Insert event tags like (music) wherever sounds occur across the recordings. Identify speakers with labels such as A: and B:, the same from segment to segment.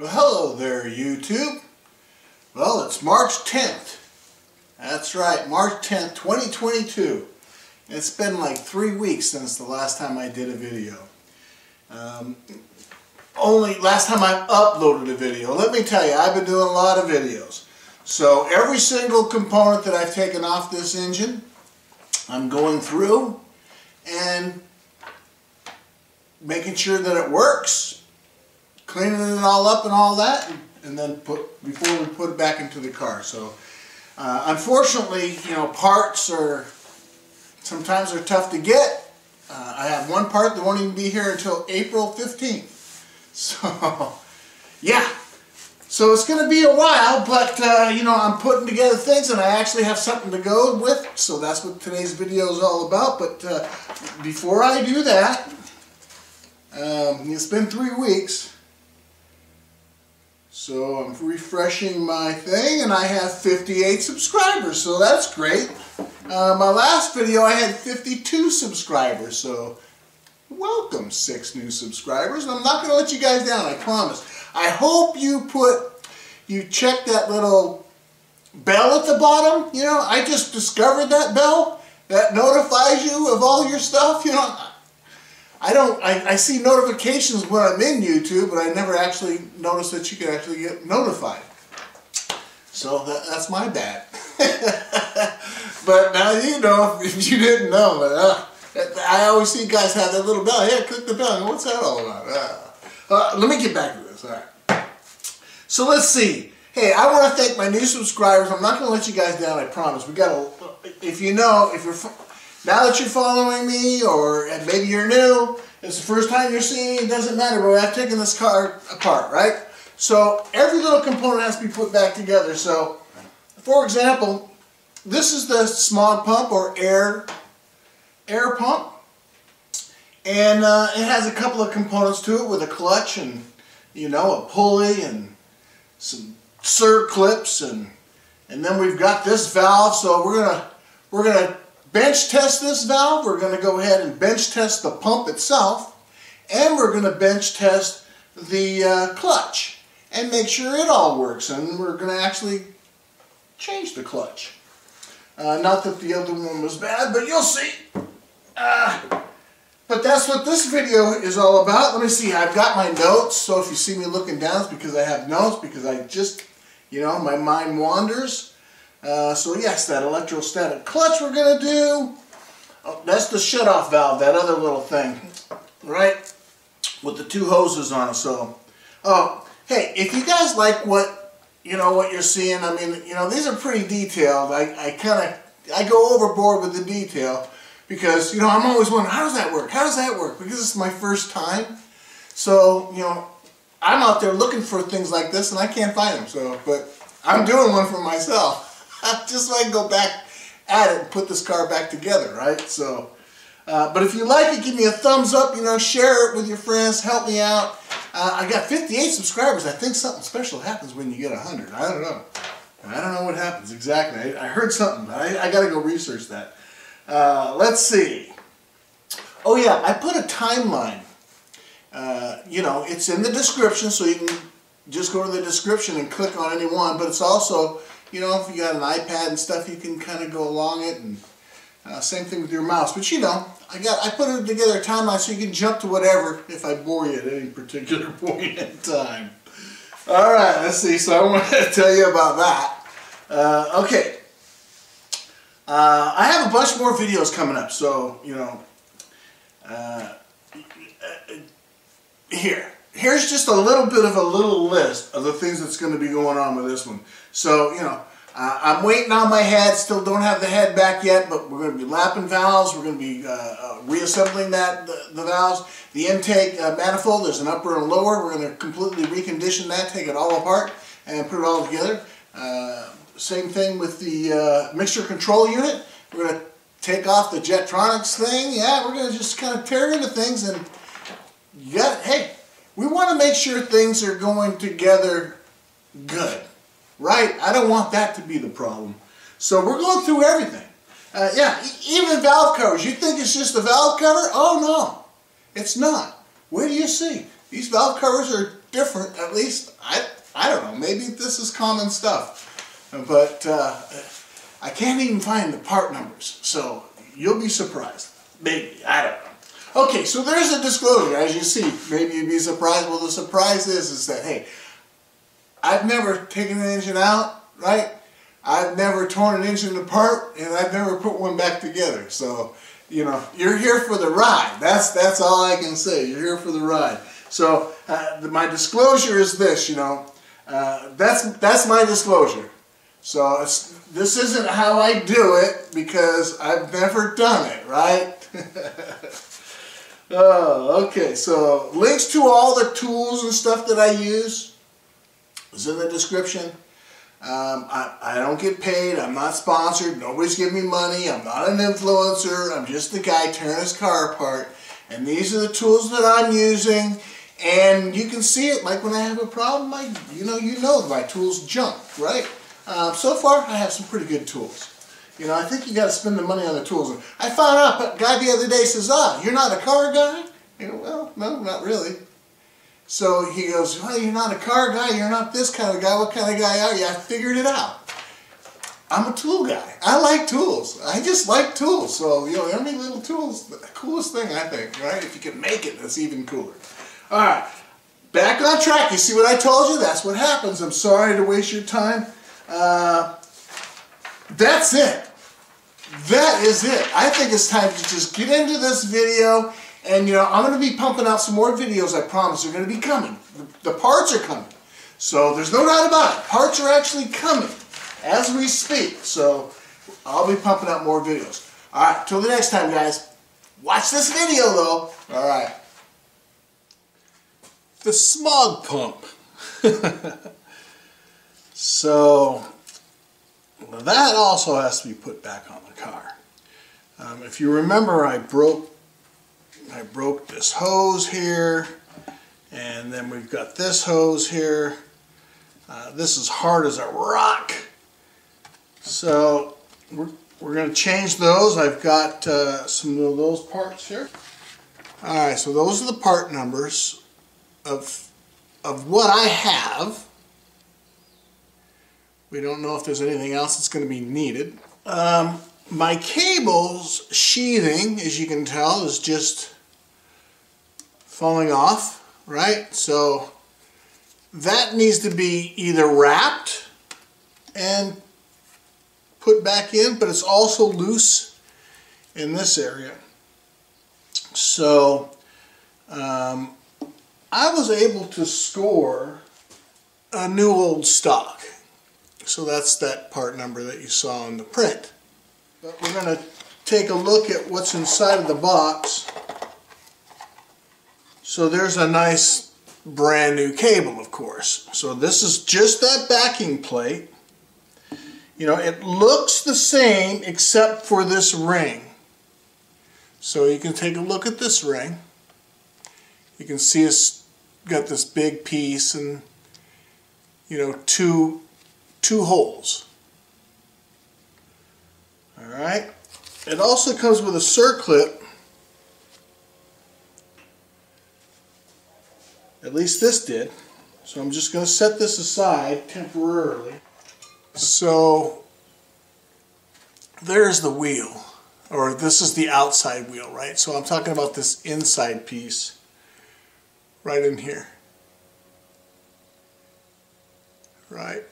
A: Well, hello there, YouTube. Well, it's March 10th. That's right, March 10th, 2022. It's been like three weeks since the last time I did a video. Um, only last time I uploaded a video. Let me tell you, I've been doing a lot of videos. So every single component that I've taken off this engine, I'm going through and making sure that it works, cleaning it all up and all that, and then put before we put it back into the car. So, uh, unfortunately, you know, parts are sometimes they're tough to get. Uh, I have one part that won't even be here until April 15th. (laughs) So, yeah. So it's going to be a while, but, uh, you know, I'm putting together things and I actually have something to go with. So that's what today's video is all about. But uh, before I do that, um, it's been three weeks. So I'm refreshing my thing and I have 58 subscribers, so that's great. Uh, my last video I had 52 subscribers, so welcome six new subscribers. I'm not going to let you guys down, I promise. I hope you put, you check that little bell at the bottom. You know, I just discovered that bell that notifies you of all your stuff. You know, I don't, I, I see notifications when I'm in YouTube, but I never actually noticed that you could actually get notified. So that, that's my bad. (laughs) but now you know (laughs) if you didn't know. But uh, I always see guys have that little bell. Yeah, click the bell. What's that all about? Uh, uh, let me get back to this. All right. So let's see. Hey, I want to thank my new subscribers. I'm not going to let you guys down. I promise. We got a. If you know, if you're now that you're following me, or maybe you're new, it's the first time you're seeing me, it doesn't matter, but I've taken this car apart, right? So every little component has to be put back together. So, for example, this is the smog pump or air, air pump. And uh, it has a couple of components to it with a clutch and, you know, a pulley and some circlips and and then we've got this valve so we're gonna we're gonna bench test this valve. We're going to go ahead and bench test the pump itself. And we're going to bench test the uh, clutch and make sure it all works. And we're going to actually change the clutch. Uh, not that the other one was bad, but you'll see. Uh, but that's what this video is all about. Let me see, I've got my notes, so if you see me looking down, it's because I have notes, because I just, you know, my mind wanders. Uh, so yes, that electrostatic clutch we're going to do. Oh, that's the shut-off valve, that other little thing, right? With the two hoses on it. So, oh, hey, if you guys like what, you know, what you're seeing, I mean, you know, these are pretty detailed. I, I kind of, I go overboard with the detail because, you know, I'm always wondering, how does that work? How does that work? Because it's my first time. So, you know, I'm out there looking for things like this and I can't find them. So, but I'm doing one for myself. (laughs) just so I can go back at it and put this car back together, right? So, uh, but if you like it, give me a thumbs up, you know, share it with your friends, help me out. Uh, I got 58 subscribers. I think something special happens when you get 100. I don't know. I don't know what happens exactly. I, I heard something, but I, I got to go research that. Uh, let's see. Oh yeah, I put a timeline. Uh, you know, it's in the description, so you can just go to the description and click on any one, but it's also you know, if you got an iPad and stuff, you can kind of go along it, and uh, same thing with your mouse. But you know, I got I put it together a timeline so you can jump to whatever if I bore you at any particular (laughs) point in time. All right, let's see. So I want to (laughs) tell you about that. Uh, okay. Uh, I have a bunch more videos coming up, so you know. Uh, here, here's just a little bit of a little list of the things that's going to be going on with this one. So, you know, uh, I'm waiting on my head, still don't have the head back yet, but we're going to be lapping valves, we're going to be uh, uh, reassembling that the, the, valves. The intake uh, manifold, there's an upper and lower, we're going to completely recondition that, take it all apart, and put it all together. Uh, same thing with the uh, mixture control unit. We're going to take off the Jetronics thing, yeah, we're going to just kind of tear into things and got, hey, we want to make sure things are going together good, right? I don't want that to be the problem. So we're going through everything. Uh, yeah, even valve covers. You think it's just the valve cover? Oh no, it's not. Where do you see? These valve covers are different. At least I I don't know. Maybe this is common stuff, but uh, I can't even find the part numbers. So you'll be surprised. Maybe I don't know. Okay, so there's a disclosure. As you see, maybe you'd be surprised. Well, the surprise is is that hey, I've never taken an engine out, right? I've never torn an engine apart, and I've never put one back together. So you know, you're here for the ride. That's that's all I can say. You're here for the ride. So uh, my disclosure is this, you know, uh, that's that's my disclosure. So this isn't how I do it because I've never done it, right? (laughs) oh, okay. So links to all the tools and stuff that I use is in the description. Um, I, I don't get paid. I'm not sponsored. Nobody's giving me money. I'm not an influencer. I'm just the guy tearing his car apart. And these are the tools that I'm using. And you can see it, like when I have a problem, I, you know, you know my tools junk, right? Uh, so far, I have some pretty good tools. You know, I think you got to spend the money on the tools. I found out, a guy the other day says, ah, you're not a car guy? You know, well, no, not really. So he goes, well, you're not a car guy, you're not this kind of guy, what kind of guy are you? I figured it out. I'm a tool guy. I like tools. I just like tools. So, you know, every little tool's the coolest thing, I think, right? If you can make it, that's even cooler. All right, back on track. You see what I told you? That's what happens. I'm sorry to waste your time. Uh, that's it. That is it. I think it's time to just get into this video and you know, I'm going to be pumping out some more videos, I promise. They're going to be coming. The, the parts are coming. So there's no doubt about it. Parts are actually coming as we speak. So I'll be pumping out more videos. Alright, till the next time guys. Watch this video though. Alright. The smog pump. (laughs) so that also has to be put back on the car. Um, if you remember I broke I broke this hose here and then we've got this hose here. Uh, this is hard as a rock. So we're, we're going to change those. I've got uh, some of those parts here. Alright, so those are the part numbers of, of what I have. We don't know if there's anything else that's going to be needed. Um, my cable's sheathing, as you can tell, is just falling off, right? So that needs to be either wrapped and put back in, but it's also loose in this area. So um, I was able to score a new old stock. So that's that part number that you saw in the print. But we're going to take a look at what's inside of the box. So there's a nice brand new cable, of course. So this is just that backing plate. You know, it looks the same except for this ring. So you can take a look at this ring. You can see it's got this big piece and, you know, two, two holes. Alright. It also comes with a circlip At least this did. So I'm just going to set this aside temporarily. So there's the wheel, or this is the outside wheel, right? So I'm talking about this inside piece right in here. Right.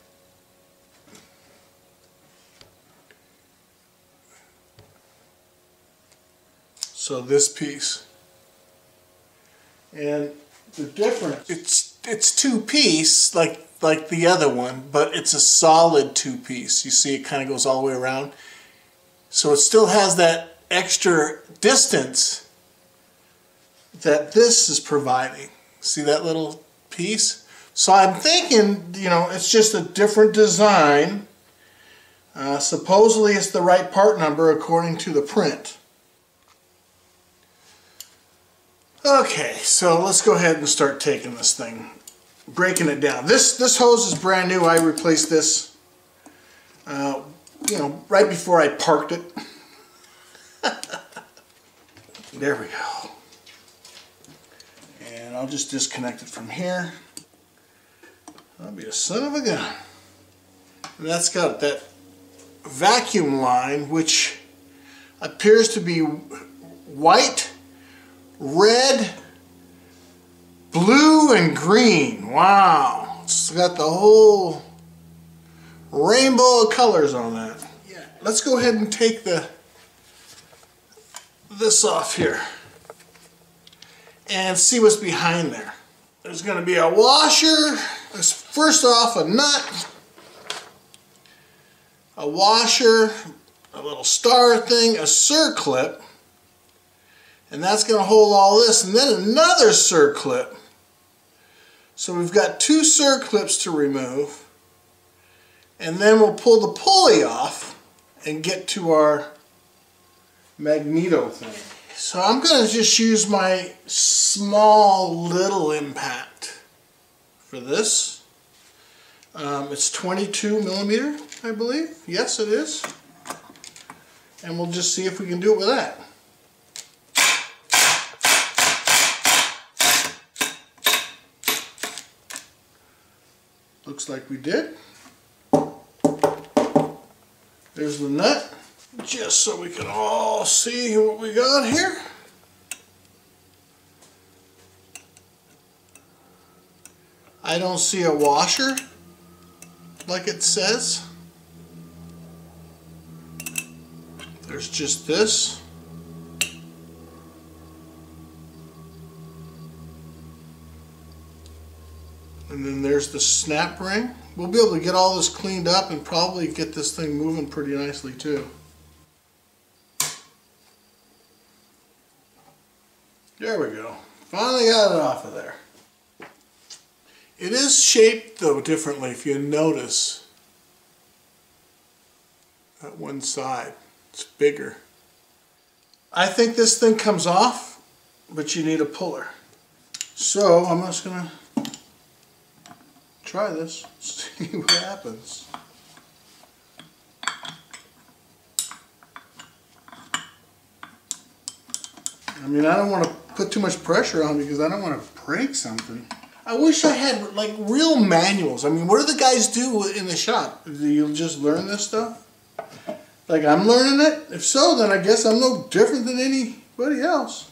A: So this piece. And the difference. It's it's two piece like like the other one, but it's a solid two piece. You see, it kind of goes all the way around, so it still has that extra distance that this is providing. See that little piece? So I'm thinking, you know, it's just a different design. Uh, supposedly it's the right part number according to the print. Okay, so let's go ahead and start taking this thing, breaking it down. This this hose is brand new. I replaced this, uh, you know, right before I parked it. (laughs) there we go. And I'll just disconnect it from here. That'll be a son of a gun. And that's got that vacuum line, which appears to be white, red, blue, and green. Wow. It's got the whole rainbow of colors on that. Yeah. Let's go ahead and take the this off here and see what's behind there. There's going to be a washer. First off, a nut, a washer, a little star thing, a circlip, and that's going to hold all this, and then another circlip. So we've got two circlips to remove, and then we'll pull the pulley off and get to our magneto thing. So I'm going to just use my small little impact for this. Um, it's 22 millimeter, I believe. Yes, it is. And we'll just see if we can do it with that. Looks like we did. There's the nut just so we can all see what we got here. I don't see a washer like it says. There's just this. And then there's the snap ring. We'll be able to get all this cleaned up and probably get this thing moving pretty nicely too. There we go. Finally got it off of there. It is shaped though differently if you notice. That one side. It's bigger. I think this thing comes off, but you need a puller. So I'm just gonna try this, (laughs) see what happens. I mean, I don't want to put too much pressure on because I don't want to break something. I wish I had like real manuals. I mean, what do the guys do in the shop? Do you just learn this stuff? Like I'm learning it? If so, then I guess I'm no different than anybody else.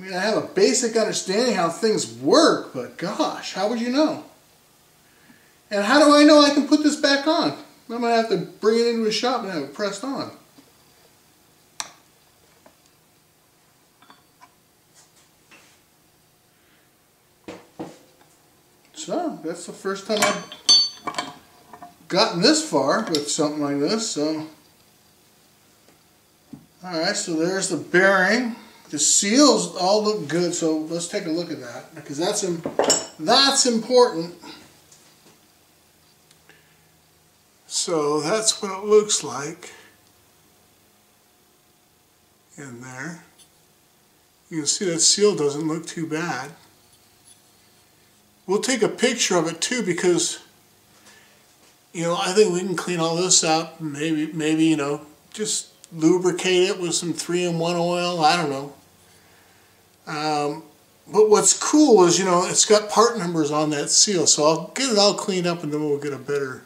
A: I mean, I have a basic understanding how things work, but gosh, how would you know? And how do I know I can put this back on? I'm going to have to bring it into a shop and have it pressed on. So that's the first time I've gotten this far with something like this. So, all right, so there's the bearing. The seals all look good, so let's take a look at that because that's that's important. So that's what it looks like in there. You can see that seal doesn't look too bad. We'll take a picture of it too because, you know, I think we can clean all this up. Maybe, maybe you know, just lubricate it with some 3-in-1 oil. I don't know. Um, but what's cool is, you know, it's got part numbers on that seal. So I'll get it all cleaned up and then we'll get a better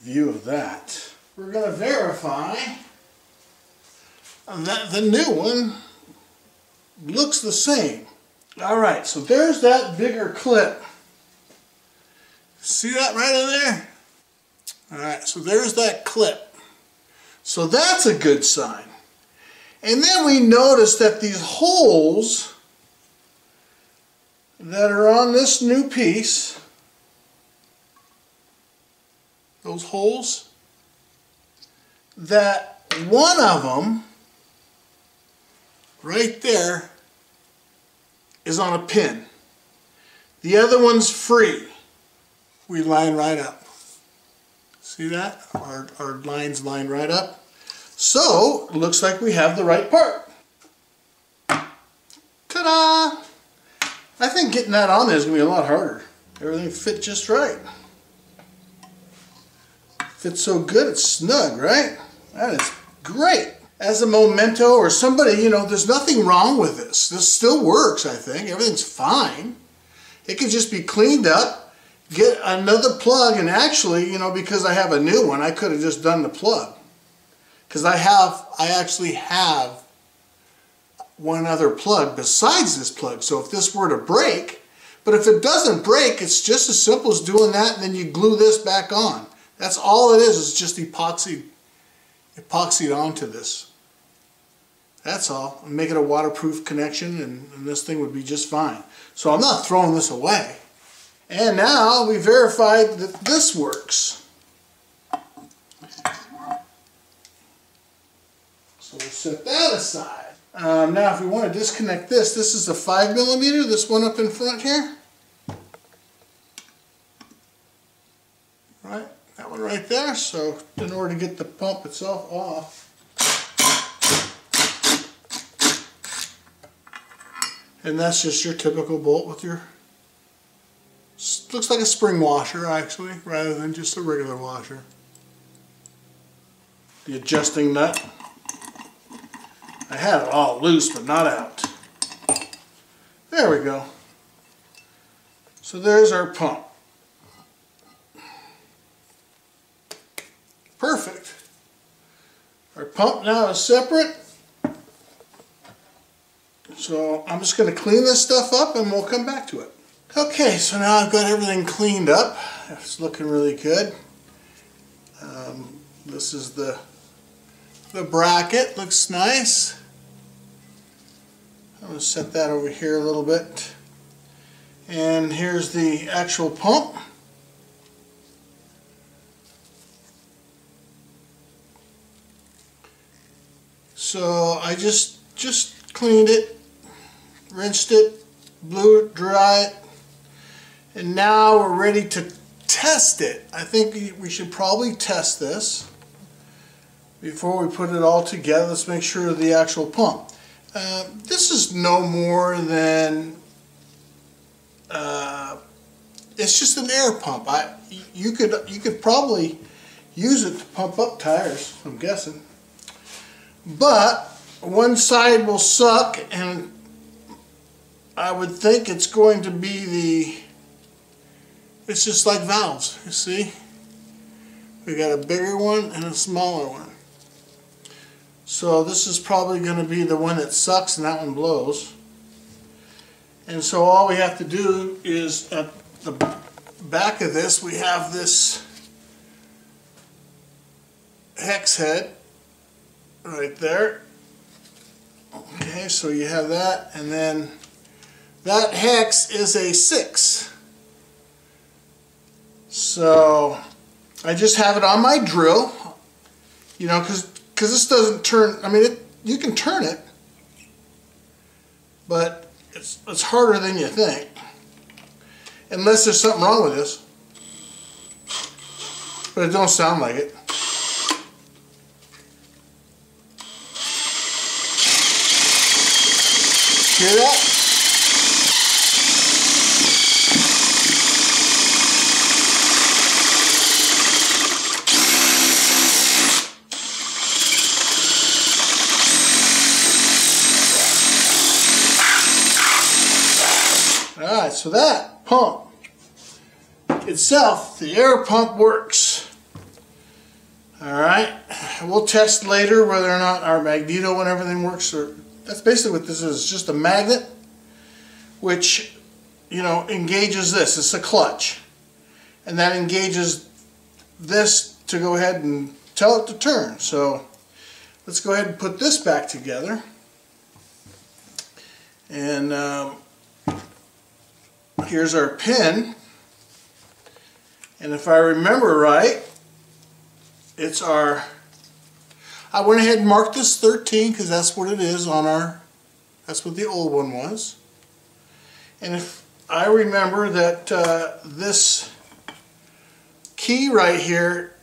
A: view of that. We're going to verify that the new one looks the same. All right, so there's that bigger clip. See that right in there? All right, so there's that clip. So that's a good sign. And then we notice that these holes that are on this new piece, those holes, that one of them right there is on a pin. The other one's free. We line right up. See that? Our, our lines line right up. So, looks like we have the right part. Ta-da! I think getting that on there is going to be a lot harder. Everything fit just right. Fits so good, it's snug, right? That is great as a memento or somebody, you know, there's nothing wrong with this. This still works, I think. Everything's fine. It could just be cleaned up, get another plug, and actually, you know, because I have a new one, I could have just done the plug. Because I have, I actually have one other plug besides this plug. So if this were to break, but if it doesn't break, it's just as simple as doing that and then you glue this back on. That's all it is, it's just epoxy, epoxied onto this. That's all. Make it a waterproof connection and, and this thing would be just fine. So I'm not throwing this away. And now we verified that this works. So we'll set that aside. Um, now if we want to disconnect this, this is a 5 millimeter, this one up in front here. Right, that one right there. So in order to get the pump itself off, and that's just your typical bolt with your looks like a spring washer actually rather than just a regular washer the adjusting nut I had it all loose but not out. There we go. So there's our pump. Perfect. Our pump now is separate. So I'm just going to clean this stuff up and we'll come back to it. Okay, so now I've got everything cleaned up. It's looking really good. Um, this is the the bracket, looks nice. I'm going to set that over here a little bit. And here's the actual pump. So I just just cleaned it, rinsed it, blew it, dry it, and now we're ready to test it. I think we should probably test this before we put it all together. Let's make sure the actual pump. Uh, this is no more than uh, it's just an air pump. I you could you could probably use it to pump up tires. I'm guessing, but one side will suck, and I would think it's going to be the. It's just like valves. You see, we got a bigger one and a smaller one. So this is probably going to be the one that sucks and that one blows. And so all we have to do is at the back of this we have this hex head right there. Okay, so you have that and then that hex is a 6. So I just have it on my drill, you know, because because this doesn't turn, I mean, it, you can turn it, but it's, it's harder than you think. Unless there's something wrong with this. But it don't sound like it. Hear that? Alright, so that pump itself, the air pump works. Alright, we'll test later whether or not our magneto and everything works. Or That's basically what this is, just a magnet which, you know, engages this. It's a clutch. And that engages this to go ahead and tell it to turn. So let's go ahead and put this back together. And um, here's our pin. And if I remember right, it's our, I went ahead and marked this 13 because that's what it is on our, that's what the old one was. And if I remember that uh, this key right here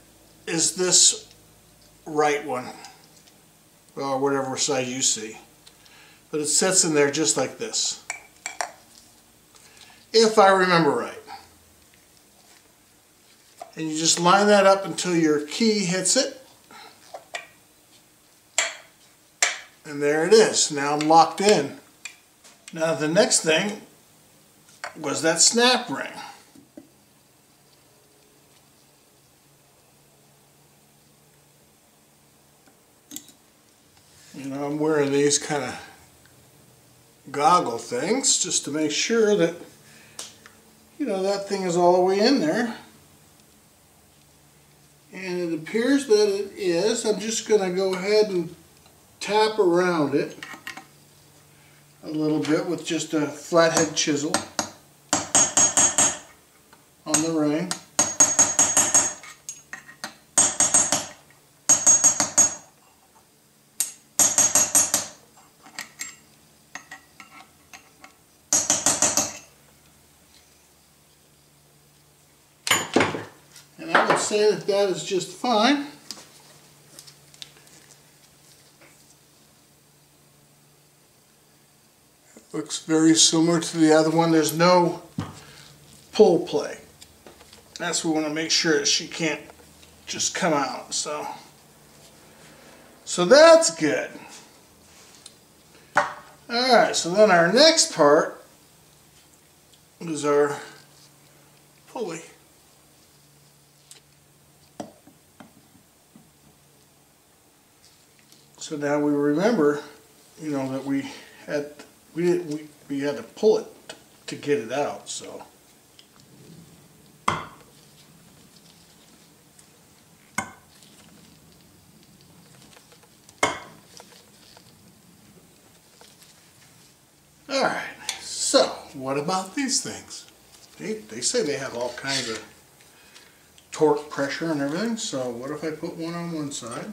A: is this right one, or whatever side you see. But it sits in there just like this if I remember right. And you just line that up until your key hits it. And there it is. Now I'm locked in. Now the next thing was that snap ring. You know, I'm wearing these kind of goggle things just to make sure that, you know, that thing is all the way in there. And it appears that it is. I'm just going to go ahead and tap around it a little bit with just a flathead chisel on the ring. And I would say that is just fine. It looks very similar to the other one. There's no pull play. That's what we want to make sure that she can't just come out. So, so that's good. All right, so then our next part is our pulley. So now we remember, you know, that we had we we we had to pull it to get it out. So. All right. So, what about these things? They they say they have all kinds of torque pressure and everything. So, what if I put one on one side?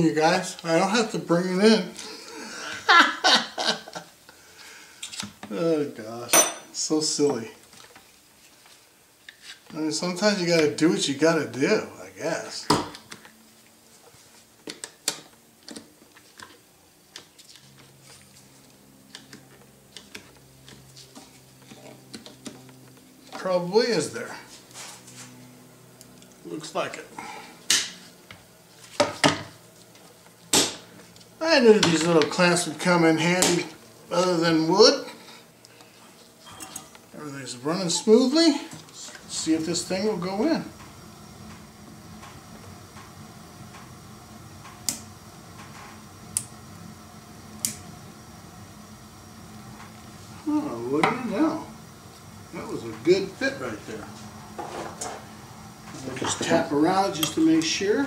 A: You guys. I don't have to bring it in. (laughs) oh, gosh. So silly. I mean, sometimes you gotta do what you gotta do, I guess. Probably is there. Looks like it. I knew these little clamps would come in handy other than wood. Everything's running smoothly. Let's see if this thing will go in. Oh, what do you know? That was a good fit right there. I'll just tap around just to make sure.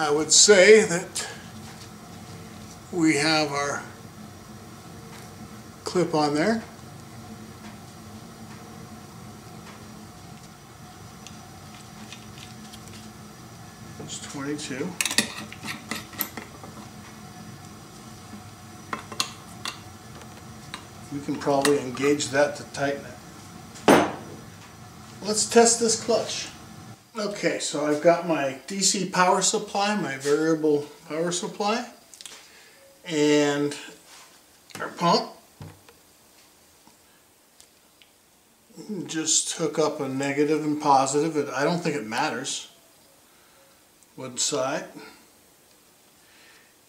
A: I say that we have our clip on there. It's 22. We can probably engage that to tighten it. Let's test this clutch. Okay, so I've got my DC power supply, my variable power supply, and our pump. Just hook up a negative and positive. I don't think it matters. One side.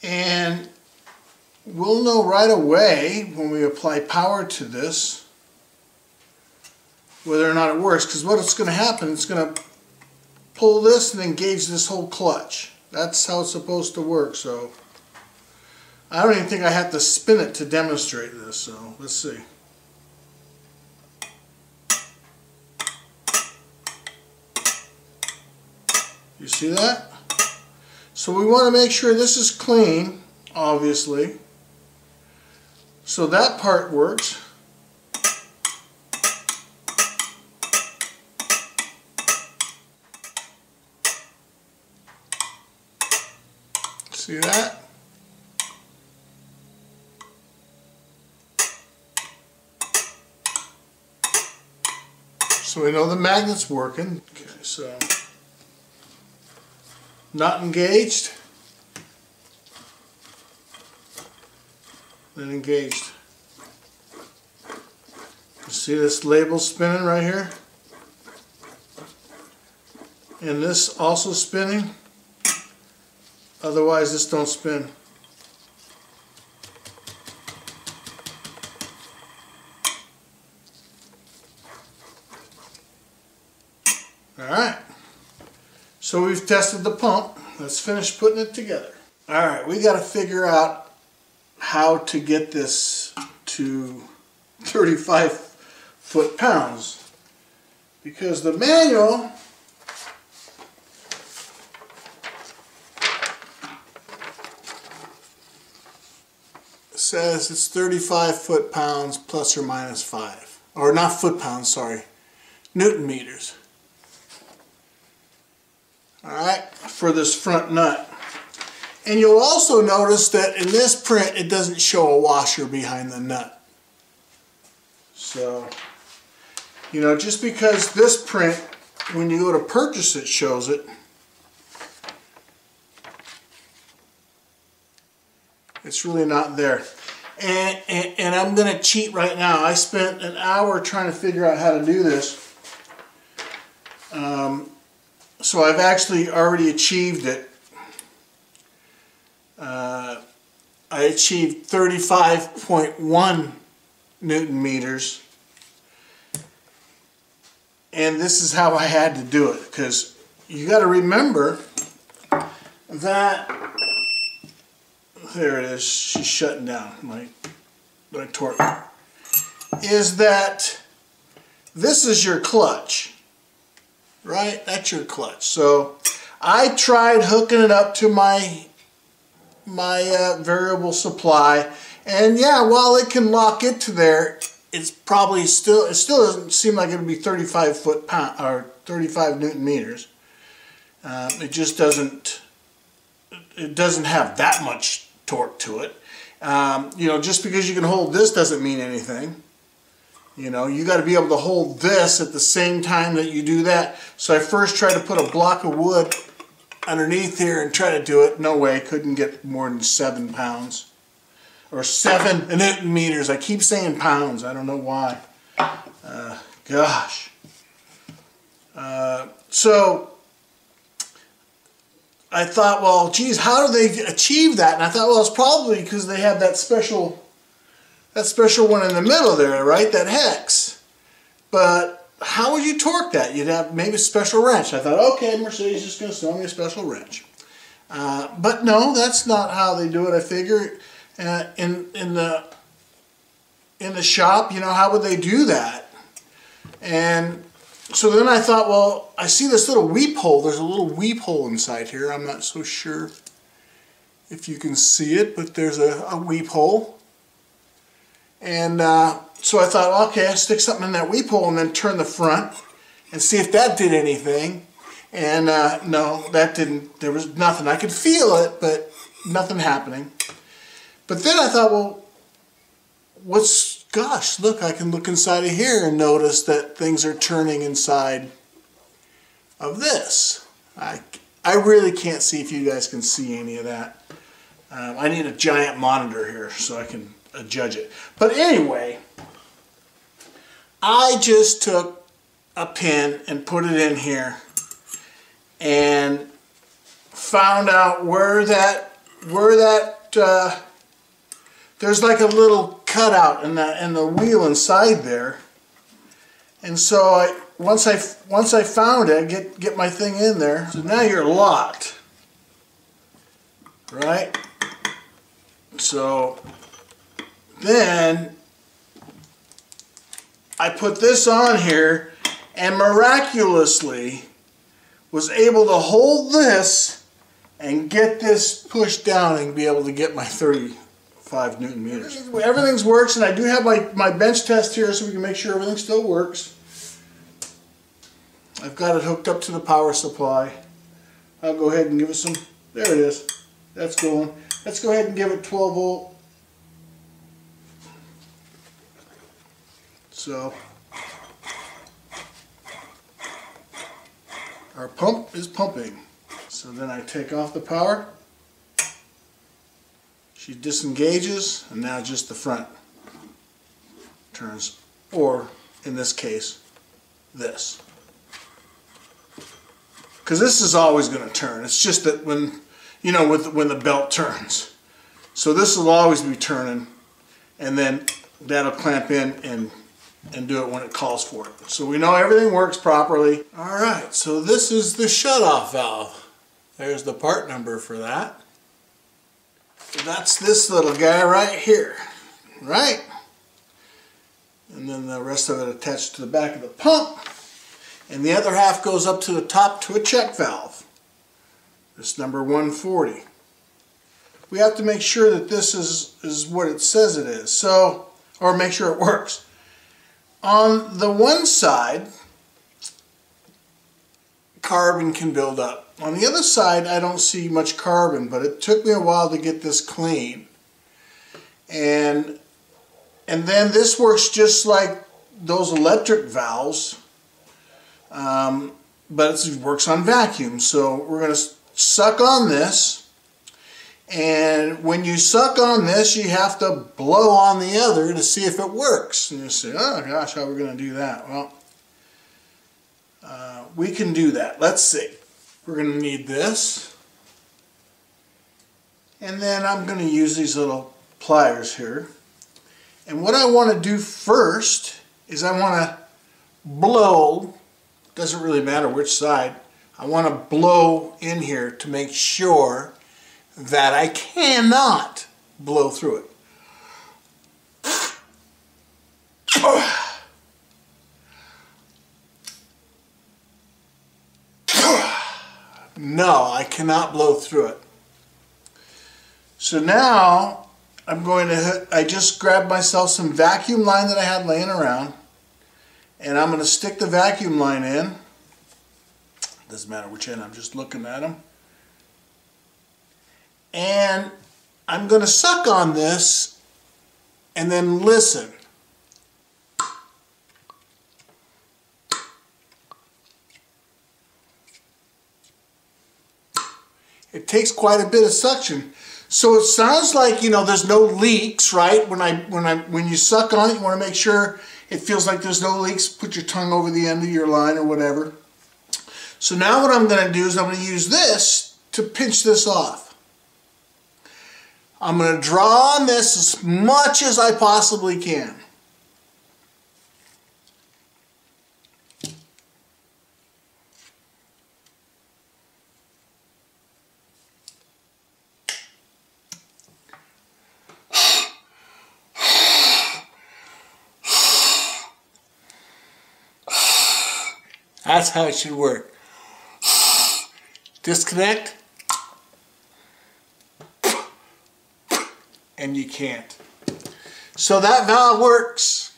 A: And we'll know right away when we apply power to this whether or not it works because what's going to happen, it's going to pull this and engage this whole clutch. That's how it's supposed to work. So I don't even think I have to spin it to demonstrate this. So let's see. You see that? So we want to make sure this is clean, obviously. So that part works. See that? So we know the magnet's working. Okay, so not engaged, then engaged. You see this label spinning right here? And this also spinning. Otherwise this don't spin. Alright. So we've tested the pump. Let's finish putting it together. Alright, we got to figure out how to get this to 35 foot pounds. Because the manual says it's 35 foot pounds plus or minus 5. Or not foot pounds, sorry. Newton meters. Alright, for this front nut. And you'll also notice that in this print it doesn't show a washer behind the nut. So, you know, just because this print, when you go to purchase it, shows it, it's really not there. And, and, and I'm going to cheat right now. I spent an hour trying to figure out how to do this. Um, so I've actually already achieved it. Uh, I achieved 35.1 Newton meters. And this is how I had to do it because you got to remember that there it is she's shutting down my my torque is that this is your clutch right? That's your clutch. So I tried hooking it up to my my uh, variable supply and yeah while it can lock it to there it's probably still it still doesn't seem like it would be 35 foot pound or 35 newton meters. Um, it just doesn't it doesn't have that much torque to it. Um, you know, just because you can hold this doesn't mean anything. You know, you got to be able to hold this at the same time that you do that. So I first tried to put a block of wood underneath here and try to do it. No way, couldn't get more than seven pounds. Or seven newton (laughs) meters. I keep saying pounds, I don't know why. Uh, gosh. Uh, so I thought, well, geez, how do they achieve that? And I thought, well, it's probably because they have that special, that special one in the middle there, right? That hex. But how would you torque that? You'd have maybe a special wrench. I thought, okay, Mercedes is just going to sell me a special wrench. Uh, but no, that's not how they do it. I figure uh, in in the in the shop, you know, how would they do that? And so then I thought, well, I see this little weep hole. There's a little weep hole inside here. I'm not so sure if you can see it, but there's a, a weep hole. And uh, so I thought, okay, I'll stick something in that weep hole and then turn the front and see if that did anything. And uh, no, that didn't, there was nothing. I could feel it, but nothing happening. But then I thought, well, what's gosh, look, I can look inside of here and notice that things are turning inside of this. I, I really can't see if you guys can see any of that. Um, I need a giant monitor here so I can uh, judge it. But anyway, I just took a pin and put it in here and found out where that where that uh, there's like a little cutout in the in the wheel inside there. And so I once I once I found it, get get my thing in there. So now you're locked, right? So then I put this on here and miraculously was able to hold this and get this pushed down and be able to get my 35 newton meters. Everything's works and I do have my, my bench test here so we can make sure everything still works. I've got it hooked up to the power supply. I'll go ahead and give it some, there it is, that's going. Let's go ahead and give it 12 volt. So, our pump is pumping. So then I take off the power. She disengages and now just the front turns. Or, in this case, this because this is always going to turn. It's just that when, you know, with when the belt turns. So this will always be turning, and then that'll clamp in and and do it when it calls for it. So we know everything works properly. All right, so this is the shutoff valve. There's the part number for that. That's this little guy right here, right? And then the rest of it attached to the back of the pump and the other half goes up to the top to a check valve. This number 140. We have to make sure that this is, is what it says it is, so, or make sure it works. On the one side, carbon can build up. On the other side, I don't see much carbon, but it took me a while to get this clean. And, and then this works just like those electric valves um, but it works on vacuum. So we're going to suck on this. And when you suck on this, you have to blow on the other to see if it works. And you say, oh gosh, how are we going to do that? Well, uh, we can do that. Let's see. We're going to need this. And then I'm going to use these little pliers here. And what I want to do first is I want to blow doesn't really matter which side. I want to blow in here to make sure that I cannot blow through it. No, I cannot blow through it. So now I'm going to, I just grabbed myself some vacuum line that I had laying around and I'm going to stick the vacuum line in. Doesn't matter which end, I'm just looking at them. And I'm going to suck on this and then listen. It takes quite a bit of suction. So it sounds like, you know, there's no leaks, right? When I when I when you suck on it, you want to make sure it feels like there's no leaks, put your tongue over the end of your line or whatever. So now what I'm going to do is I'm going to use this to pinch this off. I'm going to draw on this as much as I possibly can. That's how it should work. Disconnect. And you can't. So that valve works.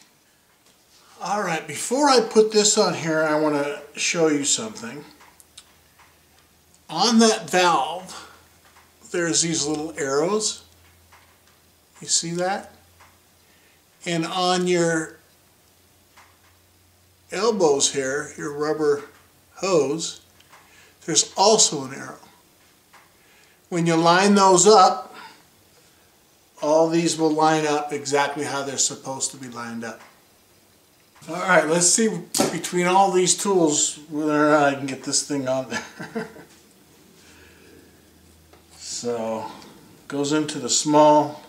A: Alright, before I put this on here, I want to show you something. On that valve, there's these little arrows. You see that? And on your elbows here, your rubber hose, there's also an arrow. When you line those up, all these will line up exactly how they're supposed to be lined up. Alright, let's see between all these tools whether or not I can get this thing on there. (laughs) so, goes into the small,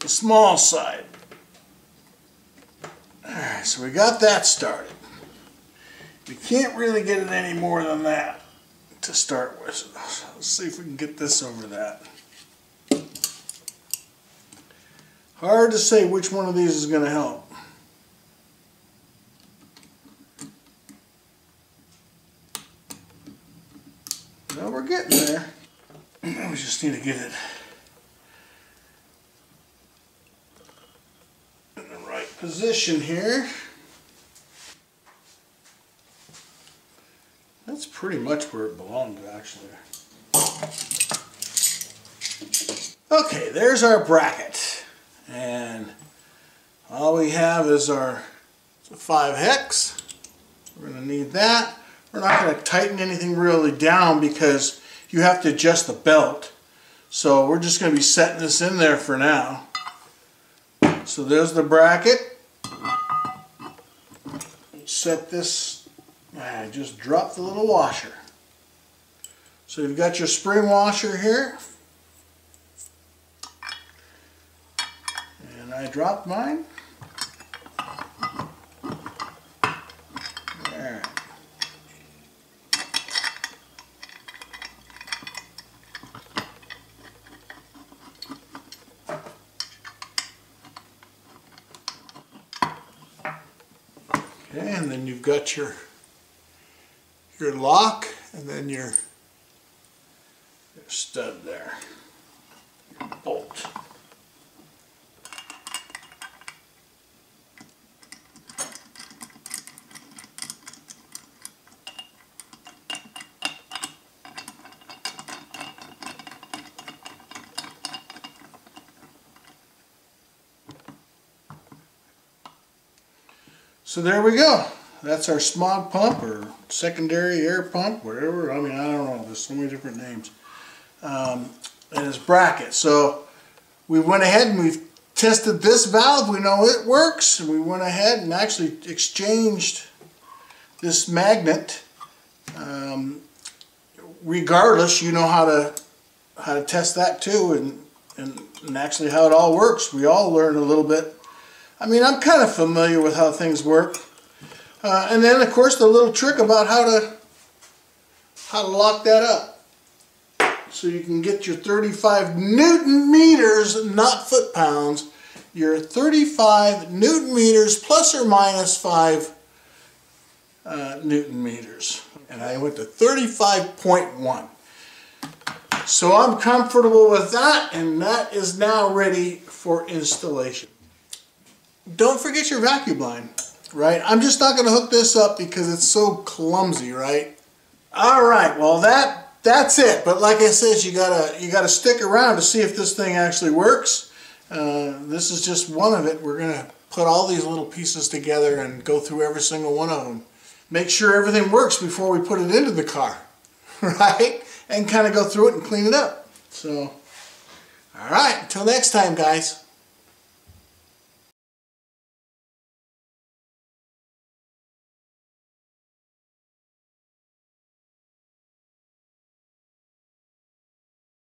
A: the small side. Alright, so we got that started. We can't really get it any more than that to start with. Let's see if we can get this over that. Hard to say which one of these is going to help. Well, we're getting there. (clears throat) We just need to get it in the right position here. That's pretty much where it belongs actually. Okay, there's our bracket. And all we have is our 5 hex. We're going to need that. We're not going to tighten anything really down because you have to adjust the belt. So we're just going to be setting this in there for now. So there's the bracket. Set this, I just dropped the little washer. So you've got your spring washer here. And I dropped mine. And then you've got your your lock and then your, stud there, your bolt. So there we go. That's our smog pump or secondary air pump, whatever. I mean, I don't know. There's so many different names. Um, and it's bracket. So we went ahead and we've tested this valve. We know it works. And we went ahead and actually exchanged this magnet. Um, regardless, you know how to how to test that too and, and, and actually how it all works. We all learned a little bit I mean, I'm kind of familiar with how things work. Uh, and then, of course, the little trick about how to how to lock that up. So you can get your 35 newton meters, not foot pounds, your 35 newton meters plus or minus 5 uh, newton meters. And I went to 35.1. So I'm comfortable with that, and that is now ready for installation don't forget your vacuum line, right? I'm just not going to hook this up because it's so clumsy, right? All right, well that that's it. But like I said, you gotta you gotta stick around to see if this thing actually works. Uh, this is just one of it. We're gonna put all these little pieces together and go through every single one of them. Make sure everything works before we put it into the car, (laughs) right? And kind of go through it and clean it up. So, all right, until next time, guys.